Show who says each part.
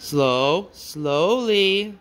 Speaker 1: Slow, slowly.